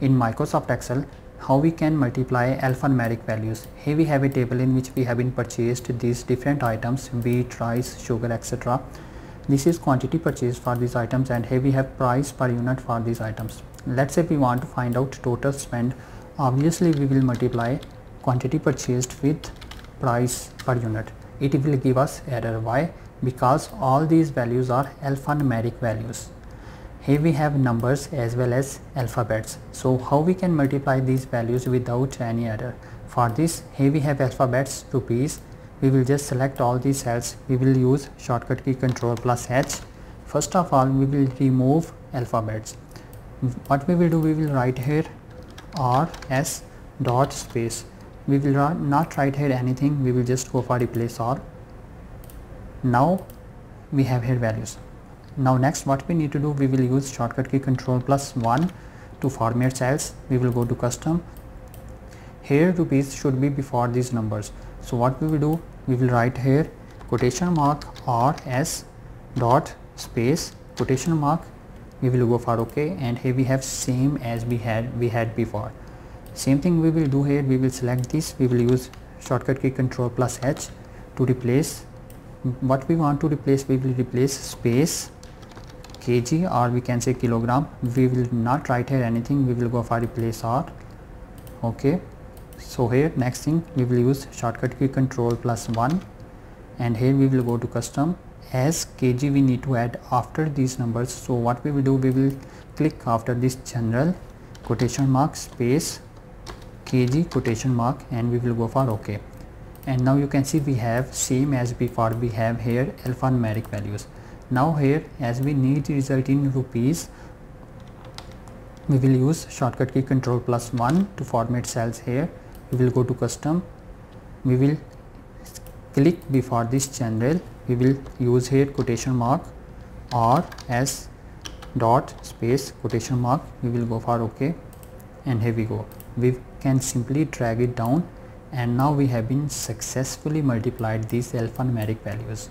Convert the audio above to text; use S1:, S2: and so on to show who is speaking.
S1: in Microsoft Excel how we can multiply alphanumeric values. Here we have a table in which we have been purchased these different items wheat, rice, sugar etc. This is quantity purchased for these items and here we have price per unit for these items. Let's say we want to find out total spend obviously we will multiply quantity purchased with price per unit. It will give us error. Why? Because all these values are alphanumeric values here we have numbers as well as alphabets. So how we can multiply these values without any error? For this here we have alphabets rupees. We will just select all these cells we will use shortcut key control plus h. First of all we will remove alphabets. What we will do we will write here r s dot space. We will not write here anything. We will just go for replace all. Now we have here values now next what we need to do we will use shortcut key control plus 1 to format cells. We will go to custom. Here rupees should be before these numbers. So what we will do we will write here quotation mark r s dot space quotation mark. We will go for ok and here we have same as we had we had before. Same thing we will do here we will select this. We will use shortcut key control plus h to replace. What we want to replace we will replace space kg or we can say kilogram. We will not write here anything. We will go for replace r. Okay. So here next thing we will use shortcut key control plus 1 and here we will go to custom. As kg we need to add after these numbers. So what we will do we will click after this general quotation mark space kg quotation mark and we will go for ok. And now you can see we have same as before. We have here alphanumeric values now here as we need the result in rupees we will use shortcut key control plus 1 to format cells here. We will go to custom. We will click before this general. We will use here quotation mark or s dot space quotation mark. We will go for ok. And here we go. We can simply drag it down. And now we have been successfully multiplied these alphanumeric values